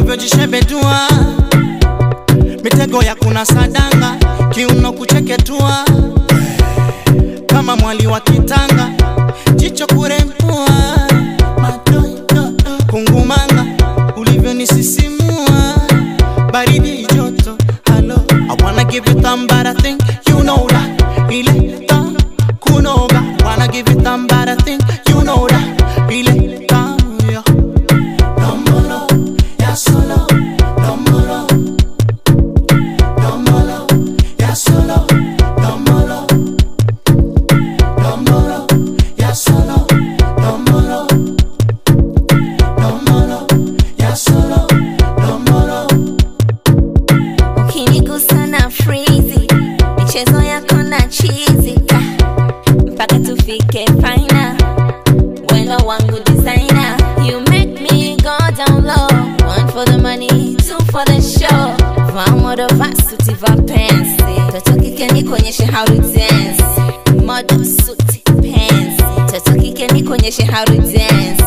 unavyojishebedua mitego ya kuna sadanga kiuno kucheketua. Kama mwali wa kitanga jicho kurempua kungumanga ulivyonisisimua. Baridi joto halo I wanna give you some I thing you know that. Ile ta kunoga wanna give you some better thing you mpaka tufike final wendo wangu designer you make me go down low. One for the money two for the show. Vamodo vasuti vapensi toto kike nikuonyeshe how to dance modo suti pensi toto kike nikuonyeshe how to dance